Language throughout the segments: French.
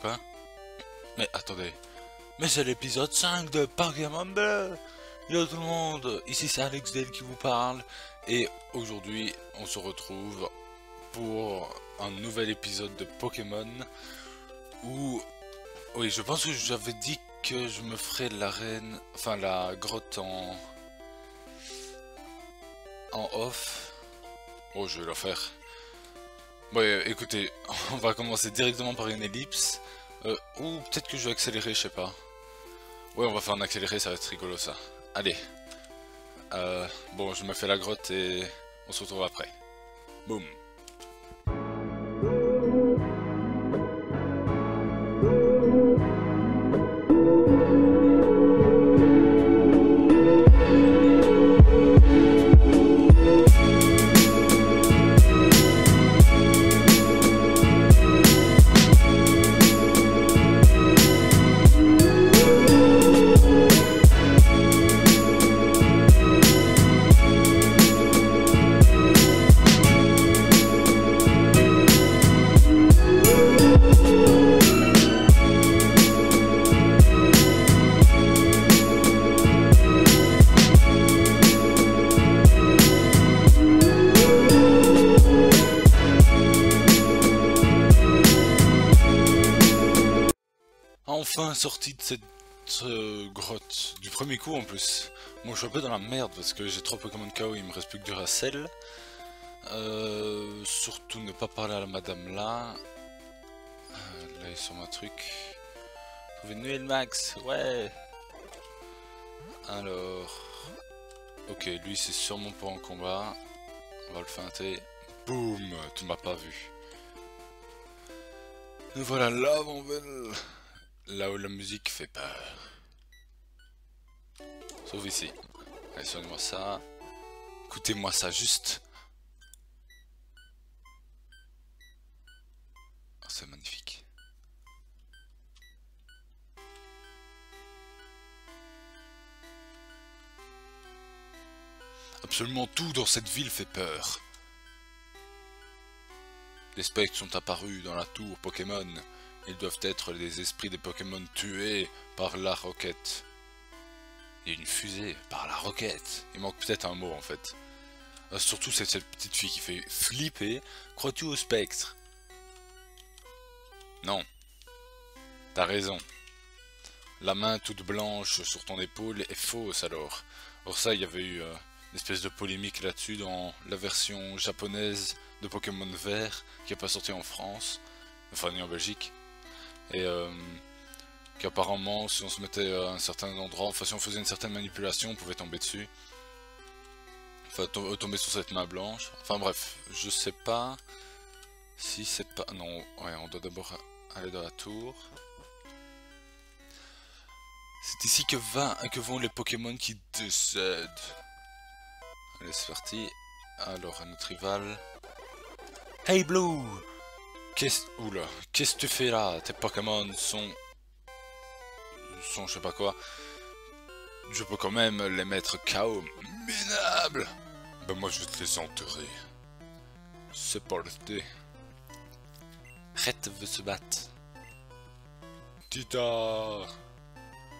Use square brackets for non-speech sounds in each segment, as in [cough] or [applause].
Quoi? Mais attendez. Mais c'est l'épisode 5 de Pokémon Bleu Yo tout le monde, ici c'est Alex Dale qui vous parle. Et aujourd'hui, on se retrouve pour un nouvel épisode de Pokémon. Où... Oui, je pense que j'avais dit que je me ferais l'arène... Enfin, la grotte en... En off. Oh, je vais la faire. Bon, écoutez, [laughs] on va commencer directement par une ellipse. Euh, ou peut-être que je vais accélérer, je sais pas. Ouais, on va faire un accéléré, ça va être rigolo ça. Allez. Euh, bon, je me fais la grotte et on se retrouve après. Boum. Cette euh, grotte. Du premier coup en plus. Moi je suis un peu dans la merde parce que j'ai trop Pokémon KO, il me reste plus que du Racel. Euh, surtout ne pas parler à la madame là. Euh, là il est sur ma truc. Trouver Noël Max, ouais. Alors. Ok, lui c'est sûrement pas en combat. On va le feinter. Boum, tu m'as pas vu. Et voilà là mon belle. Là où la musique fait peur. Sauf ici. Allez, soigne-moi ça. Écoutez-moi ça juste. Oh, c'est magnifique. Absolument tout dans cette ville fait peur. Les spectres sont apparus dans la tour Pokémon ils doivent être les esprits des Pokémon tués par la roquette. Et une fusée par la roquette. Il manque peut-être un mot en fait. Euh, surtout cette petite fille qui fait flipper. Crois-tu au spectre? Non. T'as raison. La main toute blanche sur ton épaule est fausse alors. Or ça, il y avait eu euh, une espèce de polémique là-dessus dans la version japonaise de Pokémon Vert qui n'est pas sorti en France, enfin ni en Belgique. Et euh, qu'apparemment, si on se mettait à un certain endroit, enfin si on faisait une certaine manipulation, on pouvait tomber dessus. Enfin, tomber sur cette main blanche. Enfin bref, je sais pas si c'est pas... Non, ouais, on doit d'abord aller dans la tour. C'est ici que, va, que vont les Pokémon qui décèdent. Allez, c'est parti. Alors, à notre rival. Hey Blue Qu'est-ce... Oula, qu'est-ce que tu fais là? Tes Pokémon sont... sont je sais pas quoi. Je peux quand même les mettre KO. Minable Ben moi je vais te les enterrer. C'est pas le thé. Red veut se battre. Tita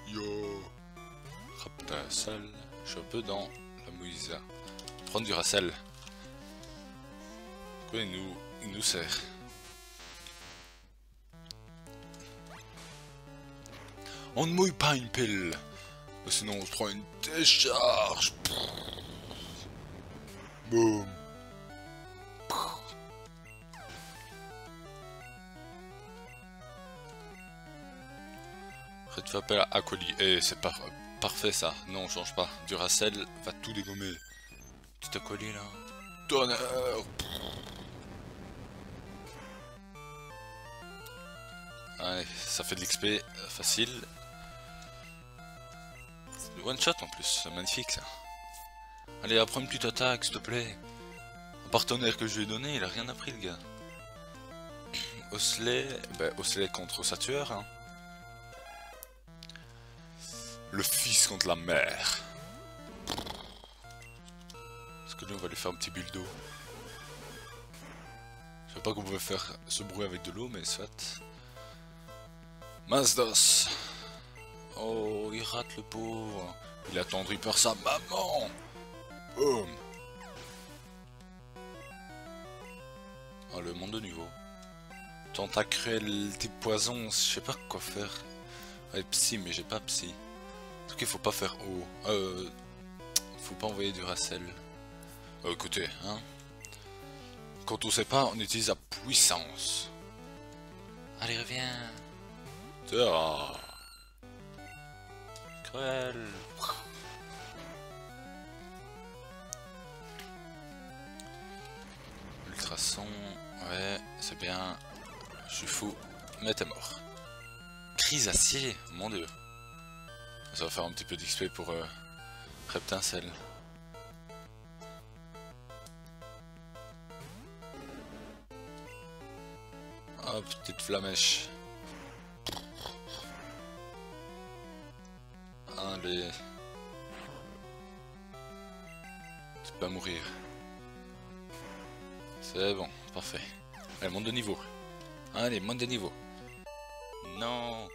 Yo Raptassel. Je suis un peu dans la mouise. Prendre du Racel. Quoi il nous, il nous sert On ne mouille pas une pile. Sinon on se prend une décharge. Boum. Faites appel à colis. Eh, c'est parfait ça. Non, on change pas. Duracell va tout dégommer. Petit acolyte là. Tonnerre. Allez, ça fait de l'XP facile. One shot en plus, c'est magnifique ça. Allez, apprends une petite attaque, s'il te plaît. Un partenaire que je lui ai donné, il a rien appris le gars. [clears throat] Osley, ben Osley contre sa tueur. Hein. Le fils contre la mère. Parce que là on va lui faire un petit bulle d'eau? Je sais pas qu'on pouvait faire ce bruit avec de l'eau, mais soit. Mazdos Oh, il rate le pauvre. Il est attendri par sa maman. Boum. Oh, le monde de niveau. Tentacruel, type poison, je sais pas quoi faire. Ouais, psy, mais j'ai pas psy. En tout cas, faut pas faire haut. Euh, faut pas envoyer du racel. Euh, écoutez, hein. Quand on sait pas, on utilise la puissance. Allez, reviens. Ah. Ultrason, ouais, c'est bien. Je suis fou, mais t'es mort. Crise acier, mon dieu. Ça va faire un petit peu d'XP pour euh, Reptincelle. Oh, petite flamèche. Allez. Peux mourir. C'est bon, parfait. Allez, monte de niveau. Allez, monte de niveau. Non.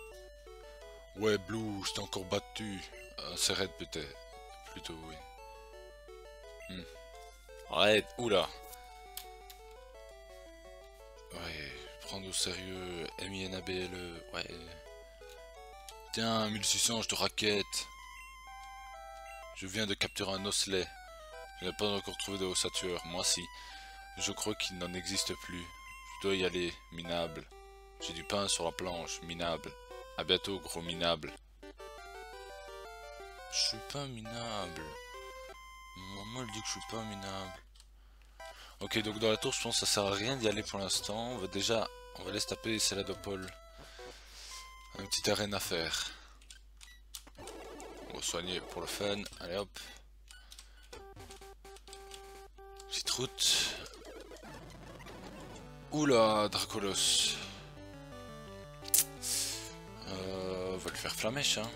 Ouais, Blue, je encore battu. Euh, c'est Red peut-être. Plutôt, oui. Hmm. Arrête, oula. Ouais, prendre au sérieux. MINABLE, ouais. Tiens, 1600, je te raquette. Je viens de capturer un osselet. Je n'ai pas encore trouvé de ossature. Moi, si. Je crois qu'il n'en existe plus. Je dois y aller, minable. J'ai du pain sur la planche, minable. A bientôt, gros minable. Je suis pas minable. Maman elle dit que je suis pas minable. Ok, donc dans la tour, je pense que ça sert à rien d'y aller pour l'instant. On va déjà, on va laisser taper Céladopole. Un petit arène à faire. On va soigner pour le fun. Allez hop. Petite route. Oula, Dracolos. Euh, on va le faire flamèche, hein.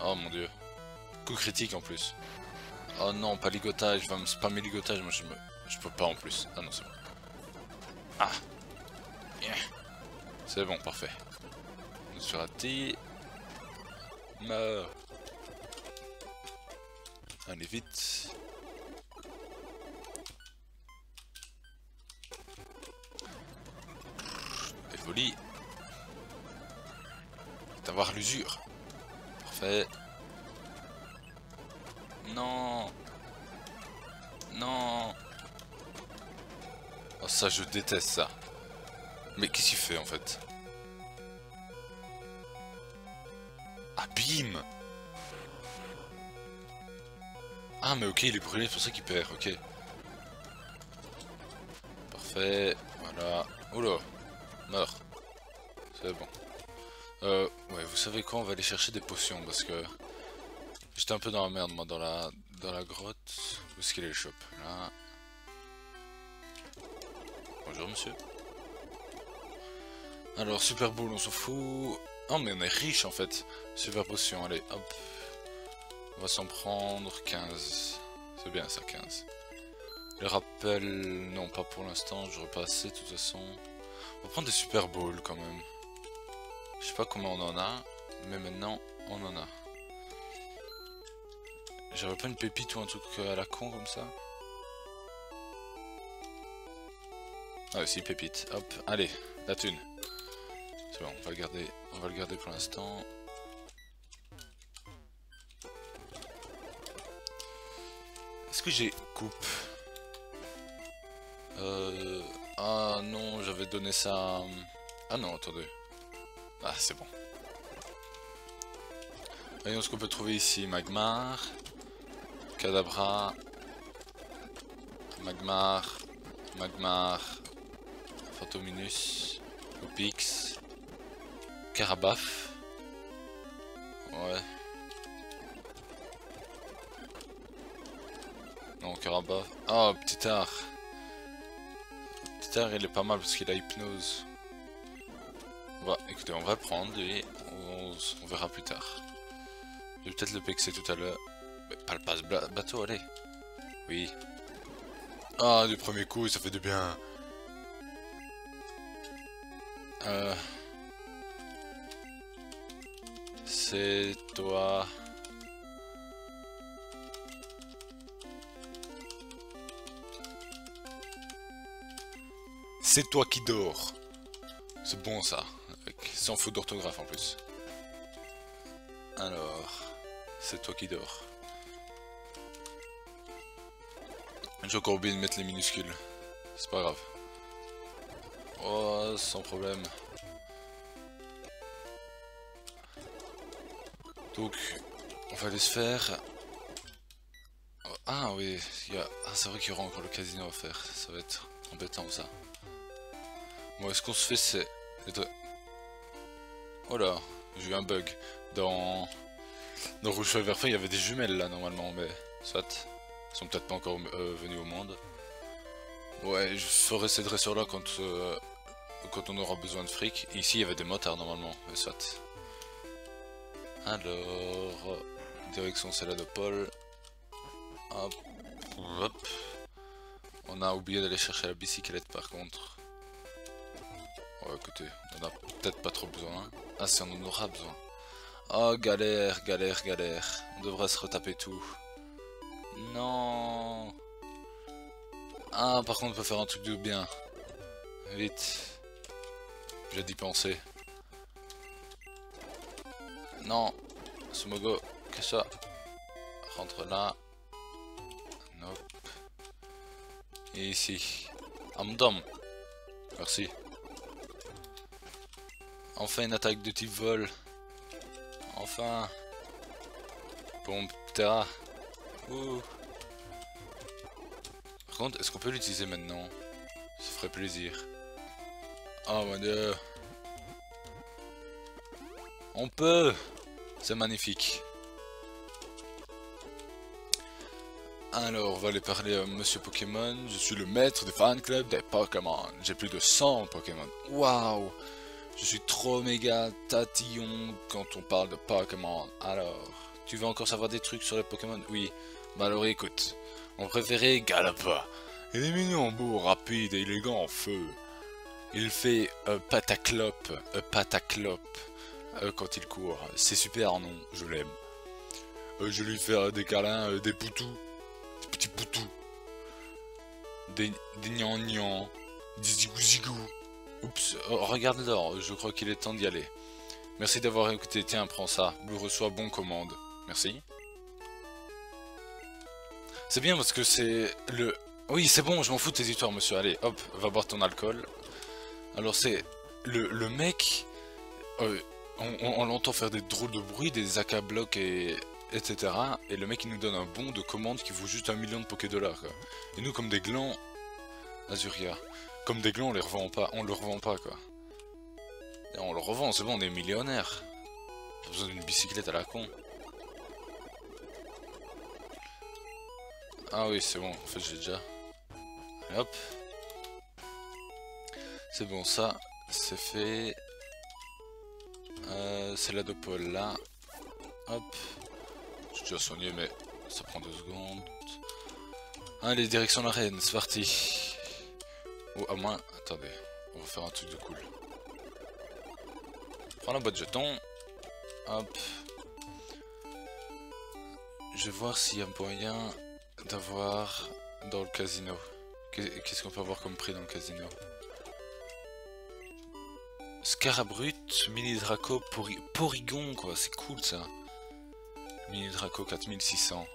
Oh mon dieu. Coup critique en plus. Oh non, pas ligotage, va me spammer ligotage, moi je me... Je peux pas en plus. Ah non, c'est bon. Ah C'est bon, parfait. On se raté. Meurs. Allez vite. Évolue. D'avoir l'usure. Parfait. Non. Non. Oh ça, je déteste ça. Mais qu'est-ce qu'il fait en fait? Ah, Ah, mais ok, il est brûlé, c'est pour ça qu'il perd, ok. Parfait, voilà. Oula, mort. C'est bon. Euh, ouais, vous savez quoi, on va aller chercher des potions parce que... J'étais un peu dans la merde moi dans la dans la grotte. Où est-ce qu'il est le shop? Là. Bonjour monsieur. Alors super boule on s'en fout. Oh mais on est riche en fait. Super potion, allez hop. On va s'en prendre 15. C'est bien ça 15. Le rappel, non pas pour l'instant, je repasse de toute façon. On va prendre des super bowls quand même. Je sais pas comment on en a, mais maintenant on en a. J'aurais pas une pépite ou un truc à la con comme ça Ah si, pépite. Hop, allez, la thune. On va le garder, on va le garder pour l'instant. Est-ce que j'ai coupe euh... Ah non, j'avais donné ça... Ah non, attendez. Ah, c'est bon. Voyons ce qu'on peut trouver ici. Magmar. Cadabra, Magmar, Magmar, Phantominus, Opix, Carabaf. Ouais. Non, Carabaf. Oh, petit art. Petit art, il est pas mal parce qu'il a hypnose. Bon, écoutez, on va le prendre et on, verra plus tard. Je vais peut-être le pexer tout à l'heure. Mais pas le passe-bateau, allez. Oui. Ah, du premier coup, ça fait du bien. Euh... C'est toi... C'est toi qui dors. C'est bon ça. Sans faute d'orthographe en plus. Alors, c'est toi qui dors. J'ai encore oublié de mettre les minuscules. C'est pas grave. Oh, sans problème. Donc, on va aller se faire... Ah oui, ah, c'est vrai qu'il y aura encore le casino à faire. Ça va être embêtant ça. Bon, ce qu'on se fait, c'est... Oh là, j'ai eu un bug. Dans... Dans Rouge Feu il y avait des jumelles là, normalement, mais... Soit. Ils sont peut-être pas encore euh, venus au monde. Ouais, je ferai ces dresseurs là quand, euh, quand on aura besoin de fric. ici, il y avait des motards normalement, mais soit. Alors... Direction Paul. Hop. Hop. On a oublié d'aller chercher la bicyclette par contre écoutez, on a peut-être pas trop besoin. Ah si, on en aura besoin. Oh, galère, galère, galère. On devrait se retaper tout. Non. Ah, par contre, on peut faire un truc de bien. Vite. J'ai d'y penser. Non. Sumogo, qu'est-ce ça Rentre là. Nope. Et ici. Amdom. Merci. Enfin une attaque de type vol. Enfin. Bombe terra. Ouh. Par contre, est-ce qu'on peut l'utiliser maintenant? Ça ferait plaisir. Oh mon dieu. On peut C'est magnifique. Alors, on va aller parler à Monsieur Pokémon. Je suis le maître des fan club des Pokémon. J'ai plus de 100 Pokémon. Waouh je suis trop méga tatillon quand on parle de Pokémon. Alors, tu veux encore savoir des trucs sur les Pokémon? Oui. Bah alors écoute, mon préféré Galapa. Il est mignon, beau, rapide et élégant en feu. Il fait un pataclope, un pataclope euh, quand il court. C'est super, non Je l'aime. Euh, je lui fais des câlins, euh, des poutous, des petits poutous, des, des gnangnans, des zigou Oups, oh, regarde dehors, je crois qu'il est temps d'y aller. Merci d'avoir écouté, tiens, prends ça. Blue reçoit bon commande. Merci. C'est bien parce que c'est le... Oui, c'est bon, je m'en fous de tes histoires, monsieur. Allez, hop, va boire ton alcool. Alors c'est... Le, mec... Euh, on, l'entend faire des drôles de bruit, des AK-blocs et... etc. Et le mec, il nous donne un bon de commande qui vaut juste un million de Poké-Dollars, Et nous, comme des glands... Azuria. Comme des glands, on les revend pas, on le revend pas quoi. on le revend, c'est bon, on est millionnaire. Pas besoin d'une bicyclette à la con. Ah oui, c'est bon, en fait j'ai déjà. hop. C'est bon, ça, c'est fait. Euh, c'est la Paul là. Hop. J'ai déjà soigné, mais ça prend deux secondes. Allez, direction l'arène, c'est parti. Ou à moins... Attendez, on va faire un truc de cool. Prends la boîte de jetons. Hop. Je vais voir s'il y a moyen d'avoir dans le casino. Qu'est-ce qu'on peut avoir comme prix dans le casino? Scarabrut, mini Draco, Porygon quoi, c'est cool ça. Mini Draco 4600.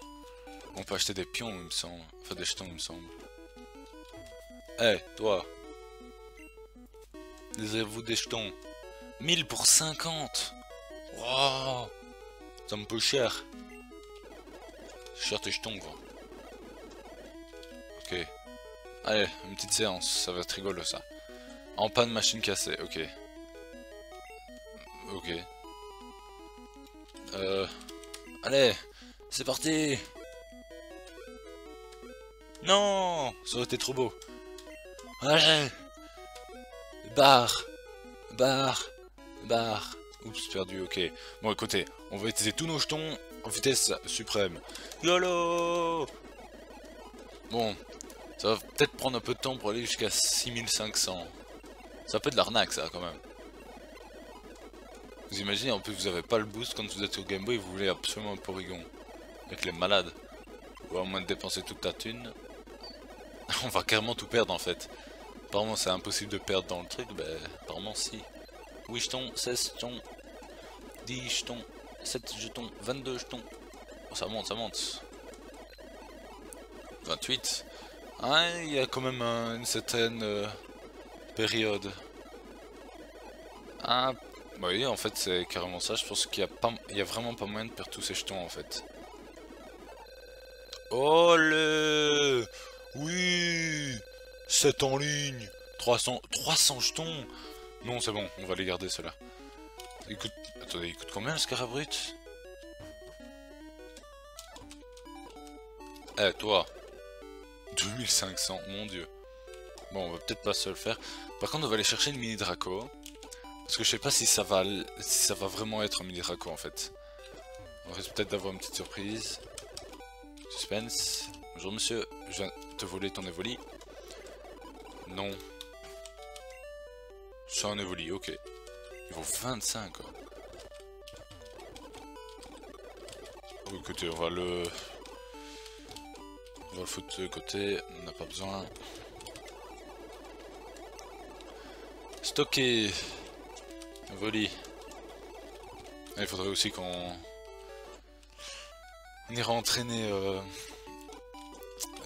On peut acheter des pions il me semble, enfin des jetons il me semble. Eh, toi. Désirez-vous des jetons? 1000 pour 50 Wow Ça me peut cher. Cher tes jetons, quoi. Ok. Allez, une petite séance, ça va être rigolo ça. En panne, machine cassée, ok. Ok. Euh... Allez, c'est parti Non Ça aurait été trop beau. Allez Barre Barre Barre Oups, perdu, ok. Bon, écoutez, on va utiliser tous nos jetons en vitesse suprême. YOLO Bon, ça va peut-être prendre un peu de temps pour aller jusqu'à 6500. Ça peut être de l'arnaque ça quand même. Vous imaginez, en plus vous avez pas le boost quand vous êtes au Game Boy vous voulez absolument un Porygon. Avec les malades. Ou à moins de dépenser toute ta thune. [laughs] On va carrément tout perdre en fait. Apparemment c'est impossible de perdre dans le truc, ben apparemment si. 8 jetons, 16 jetons, 10 jetons, 7 jetons, 22 jetons. Oh, ça monte, ça monte. 28. Ah, il y a quand même une certaine euh, période. Ah, bah oui, en fait c'est carrément ça. Je pense qu'il y a pas, il a vraiment pas moyen de perdre tous ces jetons en fait. Oh le, oui, 7 en ligne, 300, 300 jetons. Non, c'est bon, on va les garder ceux-là. Écoute, attendez, il coûte combien le Scarabrut Eh, toi 2500, mon dieu. Bon, on va peut-être pas se le faire. Par contre, on va aller chercher une mini Draco. Parce que je sais pas si ça va, si ça va vraiment être un mini Draco en fait. On risque peut-être d'avoir une petite surprise. Suspense. Bonjour monsieur, je viens te voler ton évoli. Non. C'est un évoli, ok. Il vaut 25 quoi. Oh, écoutez, on va le... On va le foutre de côté, on n'a pas besoin. Stocker. Voli. Ah, il faudrait aussi qu'on... On ira entraîner... Euh...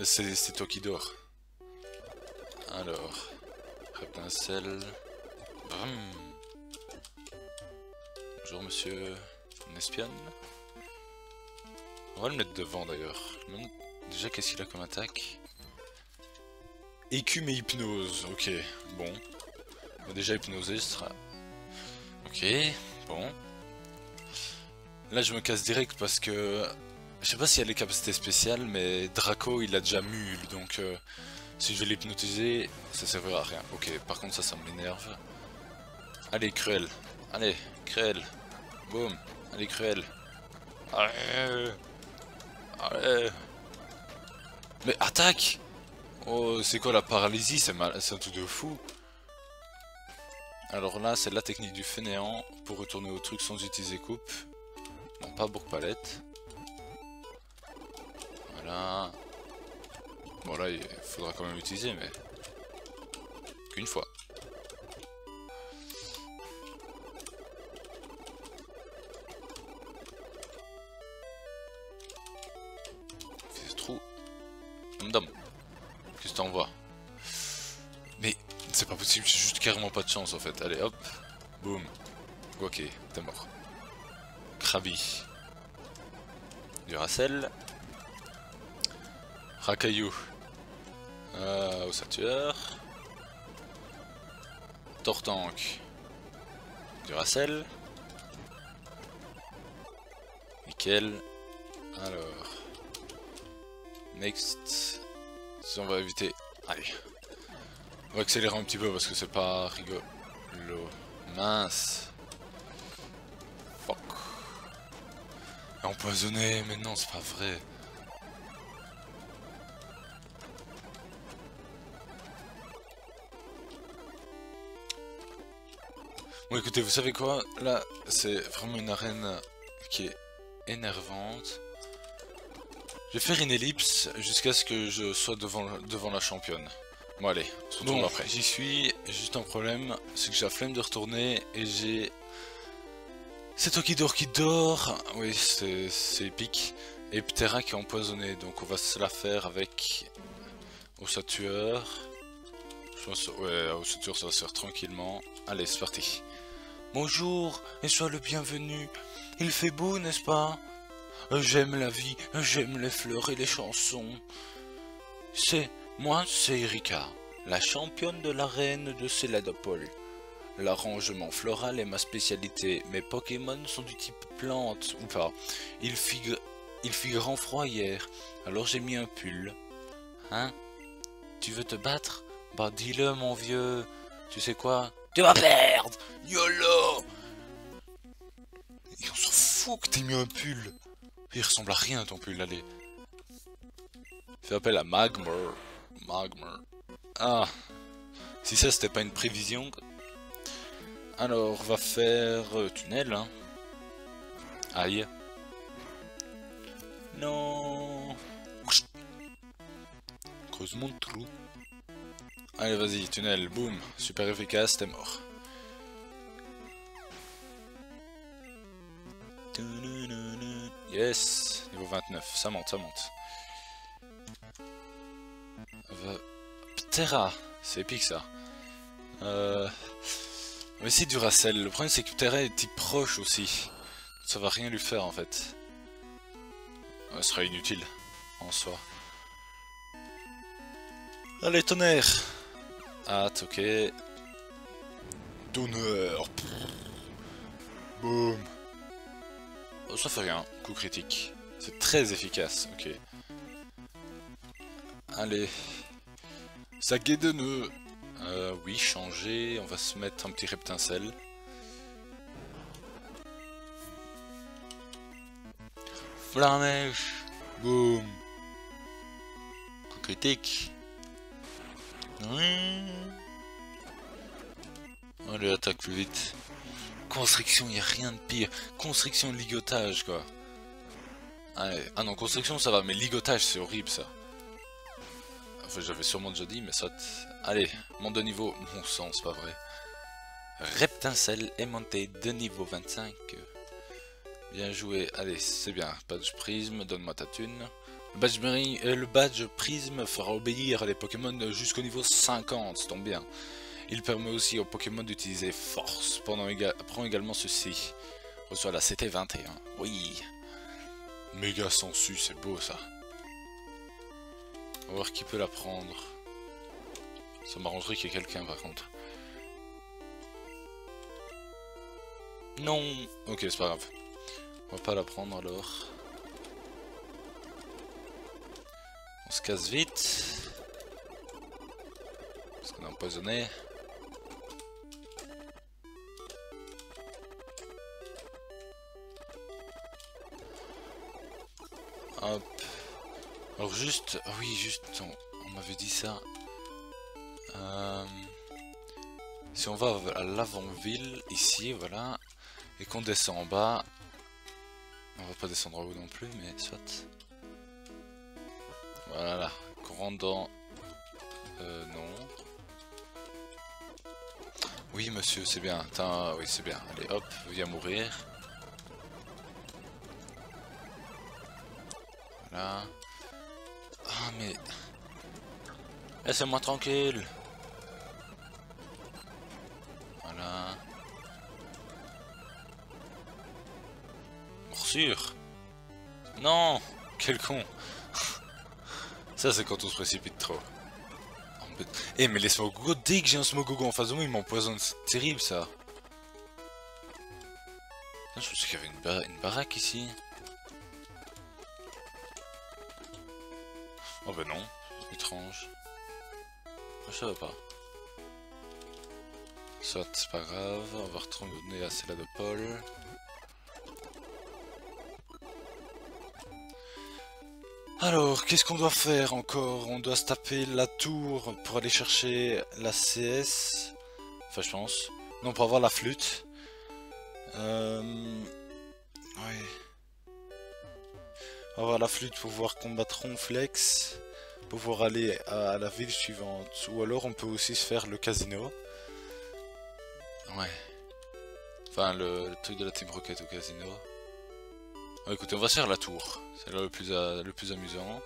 C'est toi qui dors. Alors... Reptincelle... Bonjour monsieur... Une espionne On va le mettre devant d'ailleurs. Déjà, qu'est-ce qu'il a comme attaque Écume et hypnose. Ok, bon. On va déjà hypnoser, ce sera... Ok, bon. Là, je me casse direct parce que... Je sais pas s'il y a les capacités spéciales, mais Draco, il a déjà mule, donc... Euh, si je vais l'hypnotiser, ça servira à rien. Ok, par contre, ça, ça m'énerve. Allez, Cruel. Allez, Cruel. Boum. Allez, Cruel. Allez. Allez. Mais attaque Oh, c'est quoi la paralysie? C'est un truc de fou. Alors là, c'est la technique du fainéant pour retourner au truc sans utiliser coupe. Non, pas bourg palette. Voilà. Bon là, il faudra quand même l'utiliser, mais... Qu'une fois. Qu'est-ce que t'envoies Mais c'est pas possible, j'ai juste carrément pas de chance en fait. Allez hop, boum. Ok, t'es mort. Krabi. Duracell. Rakayu. Euh, ossature. Tortank. Duracell. Nickel. Alors. Next. Si on va éviter. Allez. On va accélérer un petit peu parce que c'est pas rigolo. Mince. Fuck. Empoisonné, mais non, c'est pas vrai. Bon écoutez, vous savez quoi? Là, c'est vraiment une arène qui est énervante. Je vais faire une ellipse jusqu'à ce que je sois devant, devant la championne. Bon allez, on se retrouve après. J'y suis, juste un problème, c'est que j'ai la flemme de retourner et j'ai... C'est toi qui dors qui dort Oui, c'est épique. Et Ptera qui est empoisonné, donc on va se la faire avec... Ossatueur. Je pense, ouais, Ossatueur ça va se faire tranquillement. Allez, c'est parti. Bonjour, et sois le bienvenu. Il fait beau, n'est-ce pas? J'aime la vie, j'aime les fleurs et les chansons. C'est, moi, c'est Erika, la championne de l'arène de Céladopol. L'arrangement floral est ma spécialité. Mes Pokémon sont du type plante ou pas. Il fit, il fit grand froid hier, alors j'ai mis un pull. Hein? Tu veux te battre? Bah dis-le mon vieux. Tu sais quoi? Tu vas perdre YOLO Et on s'en fout que t'aies mis un pull Il ressemble à rien ton pull, allez. Fais appel à Magmer. Magmer. Ah. Si ça c'était pas une prévision. Alors, on va faire euh, tunnel. Hein. Aïe. Non. Creuse mon trou. Allez, vas-y, tunnel, boum. Super efficace, t'es mort. Yes, niveau 29, ça monte, ça monte. Terra, c'est épique ça. Euh... On va du Racel. Le problème c'est que Terra est type proche aussi. Ça va rien lui faire en fait. Ça sera inutile en soi. Allez, tonnerre Hâte, ok. Tonnerre Boum oh, Ça fait rien, coup critique. C'est très efficace, ok. Allez. Saguet de nœud. Euh, oui, changer. On va se mettre un petit reptincelle. Flamèche. Boum. Coup critique. Allez, attaque plus vite. Construction, il a rien de pire. Construction, ligotage, quoi. Ah non, construction, ça va, mais ligotage, c'est horrible, ça. Enfin, j'avais sûrement déjà dit, mais ça... Allez, monte de niveau. Bon sang, c'est pas vrai. Reptincelle est monté de niveau 25. Bien joué. Allez, c'est bien. Badge prisme, donne-moi ta thune. Le badge, euh, le prisme fera obéir les Pokémon jusqu'au niveau 50, ça tombe bien. Il permet aussi aux Pokémon d'utiliser force. Pendant Prends également ceci. Reçoit la CT21. Oui. Méga sensu, c'est beau ça. On va voir qui peut la prendre. Ça m'arrangerait qu'il y ait quelqu'un par contre. Non Ok, c'est pas grave. On va pas la prendre alors. On se casse vite. Parce qu'on est empoisonné. Hop. Alors juste, ah oui juste, on, m'avait dit ça. Euh, si on va à l'avant-ville, ici, voilà, et qu'on descend en bas, on va pas descendre en haut non plus, mais soit. Voilà, grandant, euh, non. Oui monsieur, c'est bien, oui c'est bien, allez hop, viens mourir. Voilà. Laissez-moi tranquille Voilà. Morsure Non Quel con [laughs] Ça c'est quand on se précipite trop. Eh mais les Smogogo, dès que j'ai un Smogogo en face de moi, il m'empoisonne. C'est terrible ça. Je pensais qu'il y avait une baraque ici. Oh bah non, étrange. Je savais pas? Soit c'est pas grave, on va retourner à celle de Paul. Alors, qu'est-ce qu'on doit faire encore? On doit se taper la tour pour aller chercher la CS. Enfin, je pense. Non, pour avoir la flûte. Euh... Ouais avoir la flûte pour pouvoir combattre Ronflex, pouvoir aller à, la ville suivante. Ou alors on peut aussi se faire le casino. Ouais. Enfin, le, truc de la Team Rocket au casino. écoutez, on va se faire la tour. C'est là le plus, le plus amusant.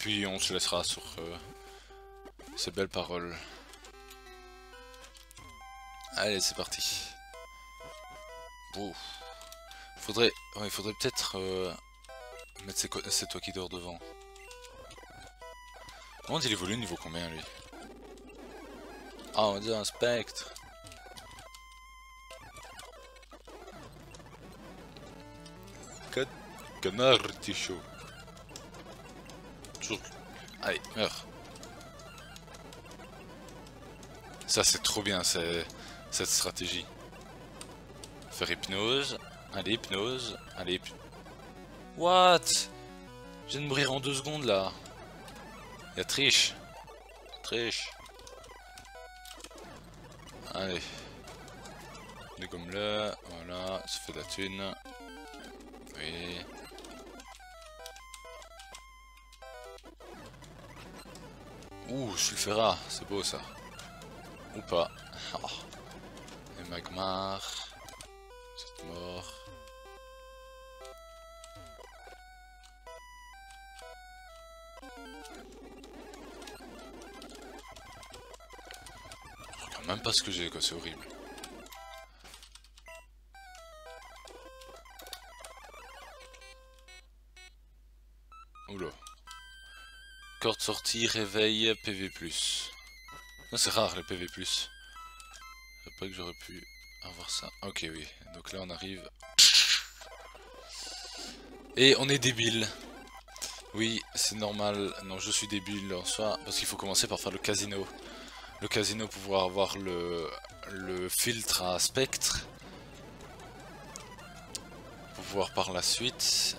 Puis on se laissera sur euh, ces belles paroles. Allez, c'est parti. Bon. Faudrait, il faudrait peut-être euh, mais c'est toi qui dors devant. Comment il évolue niveau combien lui? Ah on dirait un spectre. Canard chaud. Allez, meurs. Ça c'est trop bien cette stratégie. Faire hypnose. Allez hypnose. Allez hypnose. What? Je viens de mourir en deux secondes là. Y'a triche. Triche. Allez. comme le voilà, ça fait de la thune. Oui. Ouh, sulfera, c'est beau ça. Ou pas. Oh. Et Magmar. C'est mort. Même pas ce que j'ai quoi, c'est horrible. Oula. Corde sortie, réveil, PV+. C'est rare les PV+. Pas que j'aurais pu avoir ça. Ok oui, donc là on arrive. Et on est débile. Oui, c'est normal. Non, je suis débile en soi. Parce qu'il faut commencer par faire le casino. Le casino pouvoir avoir le, le filtre à spectre. Pouvoir par la suite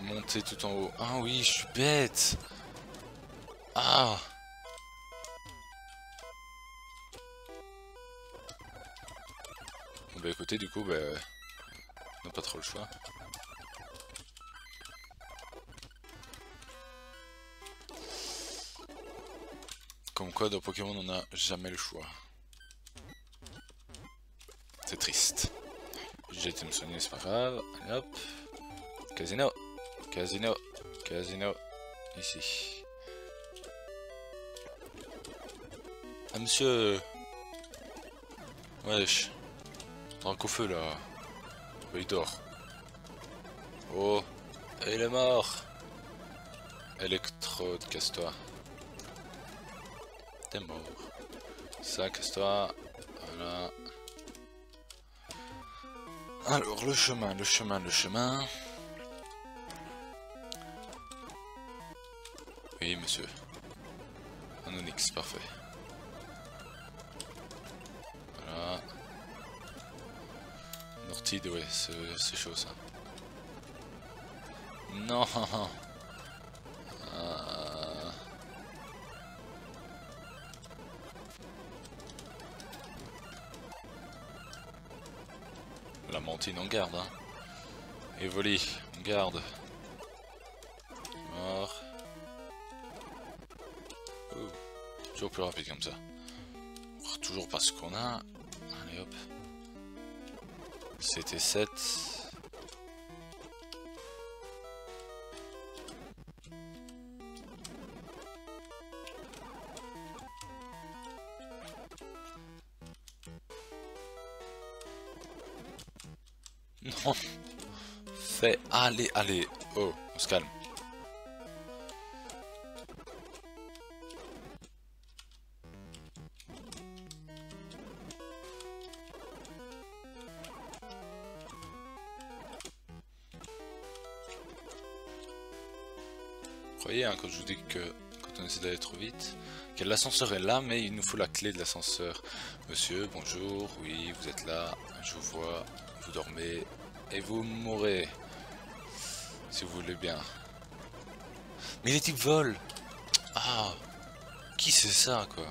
monter tout en haut. Ah oui, je suis bête. Ah. Bah écoutez, du coup, bah, on n'a pas trop le choix. Dans Pokémon, on n'a jamais le choix. C'est triste. J'ai été me soigner, c'est pas grave. Hop. Casino. Casino. Casino. Ici. Ah monsieur Wesh. T'as un feu là. il dort. Oh. il est mort. Électrode, casse-toi. T'es mort. Ça, casse-toi. Voilà. Alors, le chemin, le chemin, le chemin. Oui, monsieur. Un onyx, parfait. Voilà. Nortide, ouais, c'est chaud ça. Non [laughs] garde, hein. Et on garde. Toujours plus rapide comme ça. toujours pas ce qu'on a. Allez hop. C'était 7. Allez, allez. Oh, on se calme. voyez, hein, quand je vous dis que quand on essaie d'aller trop vite, que l'ascenseur est là, mais il nous faut la clé de l'ascenseur. Monsieur, bonjour, oui, vous êtes là, je vous vois, vous dormez, et vous mourrez. Si vous voulez bien. Mais les types volent Ah Qui c'est ça, quoi?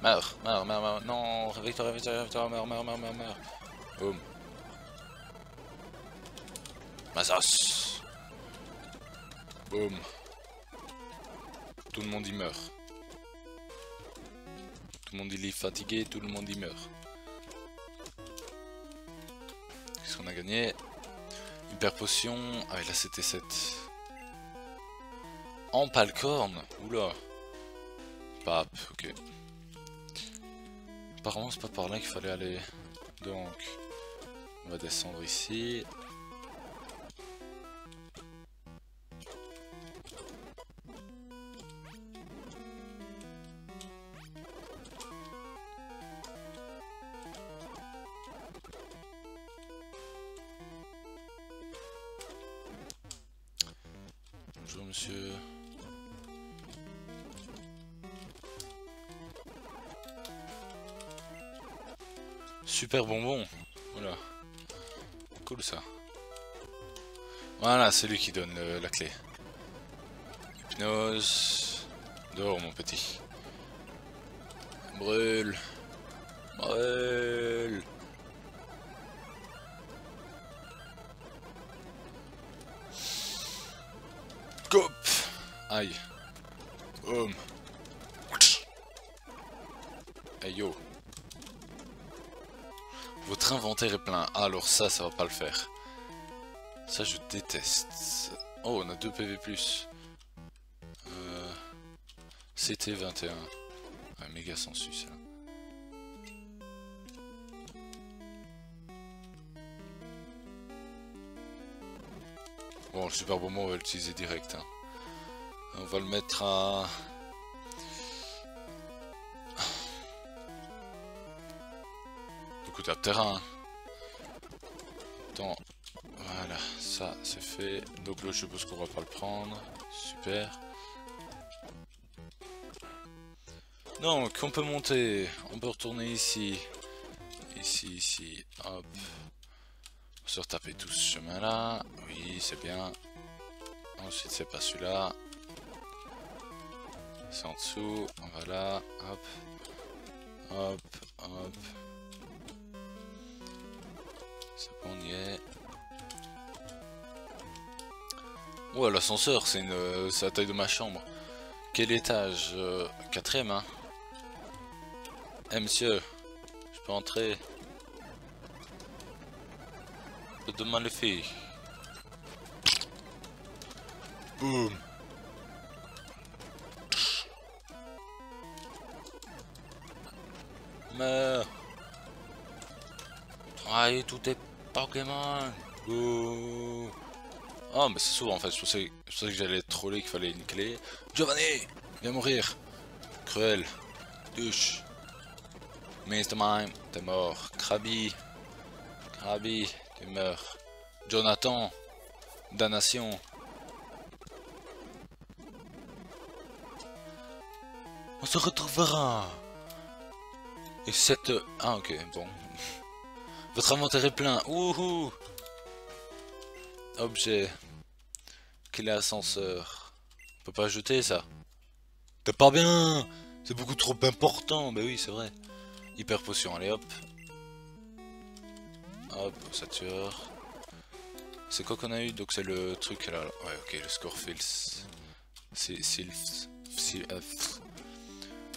Meurs, meurs, meurs, meurs, non, réveille-toi, réveille-toi, réveille-toi, meurs, meurs, meurs, meurs, meurs. Boum. Mazas Boum. Tout le monde y meurt. Tout le monde il est fatigué, tout le monde y meurt. Qu'est-ce qu'on a gagné? Hyper potion. Ah là c'était 7. Empalcorn Oula. Pape, ok. Apparemment c'est pas par là qu'il fallait aller. Donc, on va descendre ici. Cool ça. Voilà, c'est lui qui donne la clé. Hypnose. Dors, mon petit. Brûle. Brûle. Coupe. Aïe. Boum. Hey yo. Votre inventaire est plein. Ah, alors ça, ça va pas le faire. Ça, je déteste. Oh, on a 2 PV+. Euh, CT21. Un méga sensu, ça. Bon, le super bon on va l'utiliser direct. Hein. On va le mettre à... Terrain. Attends, voilà, ça c'est fait. Donc là je suppose qu'on va pas le prendre. Super. Donc on peut monter, on peut retourner ici. Ici, ici, hop. On se retaper tout ce chemin là. Oui, c'est bien. Ensuite c'est pas celui-là. C'est en dessous, voilà, hop. Hop, hop. C'est bon, on y est. Ouais, l'ascenseur, c'est une, la taille de ma chambre. Quel étage euh, Quatrième, hein Eh, monsieur, je peux entrer? Demande les filles. Boum. Travaillez tout est Pokémon Boum ah, mais c'est souvent en fait, je pensais, que j'allais troller qu'il fallait une clé. Giovanni Viens mourir Cruel Douche Mr. Mime, t'es mort. Krabi Krabi, tu meurs. Jonathan Damnation On se retrouvera Et cette... Ah ok, bon. [laughs] Votre inventaire est plein. Wouhou Objet. Quel ascenseur On peut pas ajouter ça T'es pas bien C'est beaucoup trop important Bah oui, c'est vrai. Hyper potion, allez hop. Hop, sature. C'est quoi qu'on a eu? Donc c'est le truc là. Ouais, ok, le Scorefils. C'est Sylph.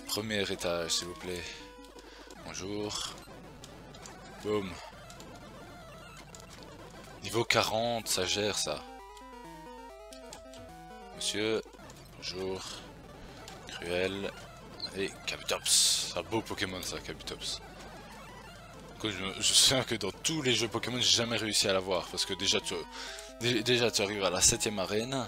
Premier étage, s'il vous plaît. Bonjour. Boum. Niveau 40, ça gère ça. Monsieur, bonjour. Cruel. Et Kabutops. Un beau Pokémon ça, Kabutops. Je souviens que dans tous les jeux Pokémon, j'ai jamais réussi à l'avoir. Parce que déjà tu, arrives à la 7ème arène.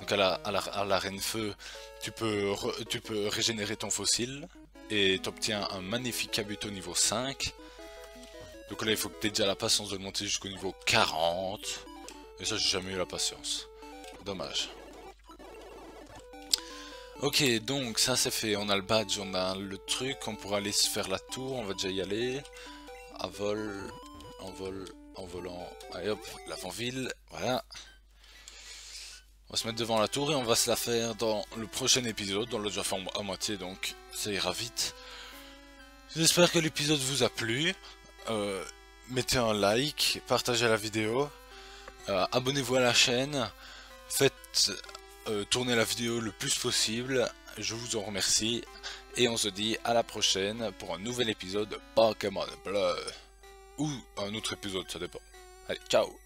Donc à l'arène la, feu, tu peux, tu peux régénérer ton fossile. Et tu obtiens un magnifique Kabuto niveau 5. Donc là, il faut aies déjà la patience de monter jusqu'au niveau 40. Et ça, j'ai jamais eu la patience. Dommage. Ok, donc ça c'est fait. On a le badge, on a le truc. On pourra aller se faire la tour. On va déjà y aller. À vol, en vol, en volant. Allez hop, l'avant-ville. Voilà. On va se mettre devant la tour et on va se la faire dans le prochain épisode. Dans le déjà fait à moitié, donc ça ira vite. J'espère que l'épisode vous a plu. Euh, mettez un like, partagez la vidéo, euh, abonnez-vous à la chaîne, faites euh, tourner la vidéo le plus possible, je vous en remercie, et on se dit à la prochaine pour un nouvel épisode de Pokémon Bleu, ou un autre épisode, ça dépend. Allez, ciao